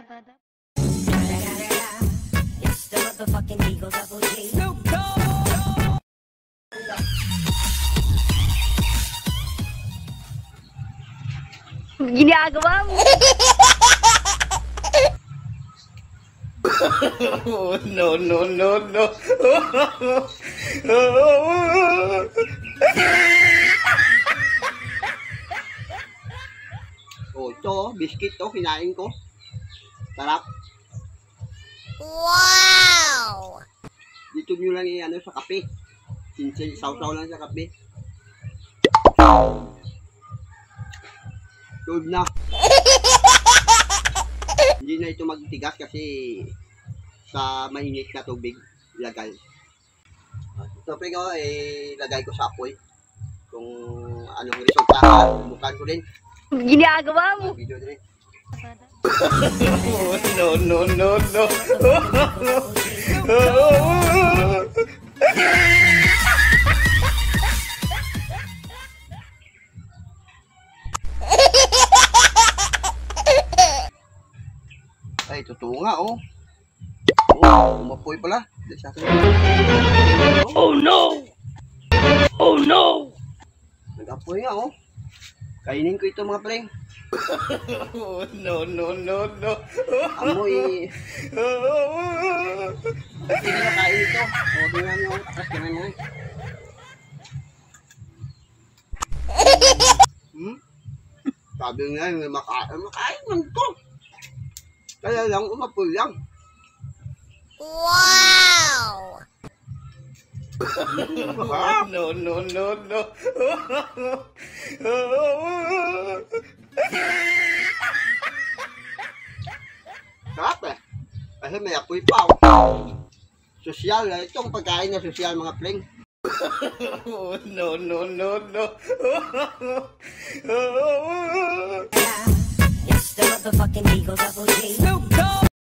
It's the motherfucking Eagle Double G. Ginagawa mo. Oh, no, no, no, no. Oh, ito, biscuit to, kinain ko. Sarap. Wow! Dito nyo lang i-ano sa kape. Sinsin, sausaw lang sa kape. Tulad na. Hindi na ito magtigas kasi sa mainit na tubig ilagay. Ito pre ko, eh, lagay ko sa apoy. Kung anong resulta, bukan ko din. Ginagawa mo. Video din. No, no, no, no. Ay, totoo nga, oh. Oh, umapoy pala. Oh, no. Oh, no. Nag-apoy nga, oh. Kainin ko ito, mga preng. Oh, no, no, no, no. Amoy. Hindi na kain ito. O, tingnan nyo. Tapos tingnan nyo. Hmm? Sabi nga, makain, makain man to. Kaya lang, umapoy lang. Wow! No, no, no, no. Grabe. eh. Kasi may apoy pa, ako. Sosyal, eh. itong pagkain na sosyal, mga pling. No, no, no, no. It's the motherfucking Eagle Double G.